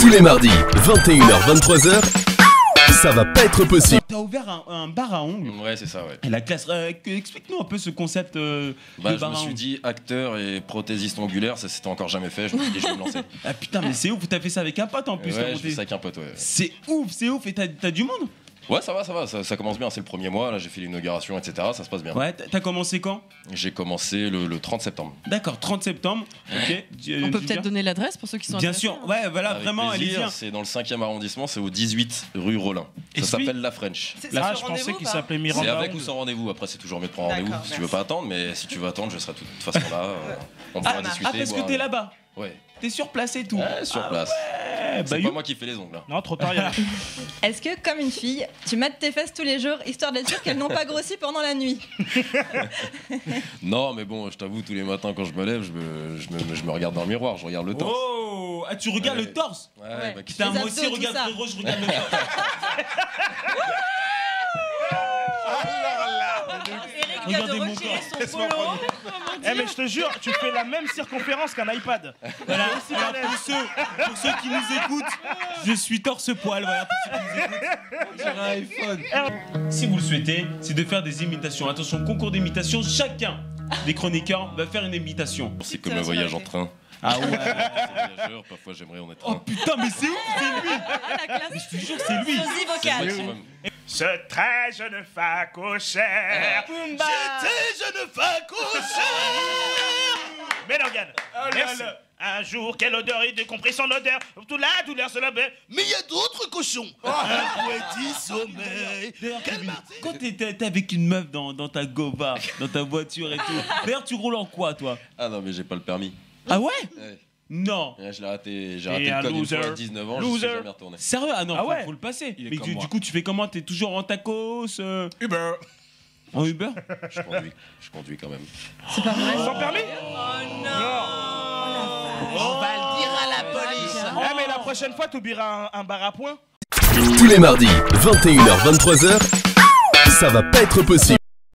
Tous les mardis, 21h-23h, ça va pas être possible. T'as ouvert un, un bar à ongles. Ouais, c'est ça, ouais. Et la classe, euh, que- explique-nous un peu ce concept euh, Bah, de je bar me à suis ongles. dit acteur et prothésiste ongulaire, ça s'était encore jamais fait. Je me suis dit, je vais me lancer. Ah putain, mais c'est ouf, t'as fait ça avec un pote en plus. ouais, je fais ça avec un pote, ouais. C'est ouf, c'est ouf, et t'as t'as du monde? Ouais, ça va, ça va, ça, ça commence bien. C'est le premier mois, là, j'ai fait l'inauguration, etc. Ça se passe bien. Ouais, t'as commencé quand? J'ai commencé le, le 30 septembre. D'accord, 30 septembre. Ok. On peut peut-être donner l'adresse pour ceux qui sont Bien intéressés. sûr, ouais, voilà, Avec vraiment, allez-y. plaisir, C'est dans le 5e arrondissement, c'est au 18 rue Rollin. Et Ça s'appelle La French. C'est Là, sur je pensais qu'il s'appelait C'est Miranda. avec ou sans rendez-vous. Après, c'est toujours mieux de prendre rendez-vous si tu veux pas attendre, mais si tu veux attendre, je serai de toute façon là. euh, On pourra Ah, discuter. ah, parce que t'es un- là-bas. Ouais, T'es sur place et tout. Ouais, sur Ah place. Ouais, bah, C'est you- pas moi qui fais les ongles. hein. Non, trop tard, il y a- Est-ce que, comme une fille, tu mates tes fesses tous les jours histoire d'être sûr qu'elles n'ont pas grossi pendant la nuit Non, mais bon, je t'avoue, tous les matins quand je me lève, je me, je me, je me regarde dans le miroir, je regarde le torse. Oh Ah, tu regardes Ouais. le torse Ouais, Ouais. bah, qui- Putain, moi aussi, regarde ça. frérot, je regarde le torse. Regardez mon corps. Eh, mais je te jure, tu fais la même circonférence qu'un iPad. Voilà, alors pour ceux, pour ceux qui nous écoutent, je suis torse-poil, voilà, pour ceux qui nous écoutent. J'ai un iPhone. Si vous le souhaitez, c'est de faire des imitations. Attention, concours d'imitation, chacun des chroniqueurs va faire une imitation. C'est comme un voyage en train. Ah ouais parfois j'aimerais en être Oh un. putain, mais c'est ouf, c'est lui Ah, la classe Je te jure, c'est lui Sosie Ce très jeune facochère. J'étais jeune facochère. Mais Morgane, merci. Un jour, quelle odeur, il compris son odeur. Toute la douleur se la baie. Mais il y a d'autres cochons Un poétique sommeil quand t'es- avec une meuf dans, dans ta goba, dans ta voiture et tout, d'ailleurs, tu roules en quoi, toi? Ah non, mais j'ai pas le permis. Ah ouais? Ouais. Non Ouais, je l'ai raté, j'ai raté un le code une fois loser. à 19 ans, je Loser. suis jamais retourné. Sérieux? Ah non, Ah faut, ouais? faut le passer. Il est Mais comme du, moi. du coup, tu fais comment? T'es toujours en tacos euh, Uber En Uber? Je conduis, je conduis quand même. C'est pas vrai? Sans permis? On va le dire à la police Eh, mais la prochaine fois, t'oublieras un, un bar à point. Tous les mardis, 21h-23h, ça va pas être possible.